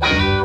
Bye.